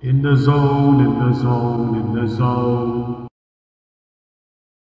In the zone, in the zone, in the zone.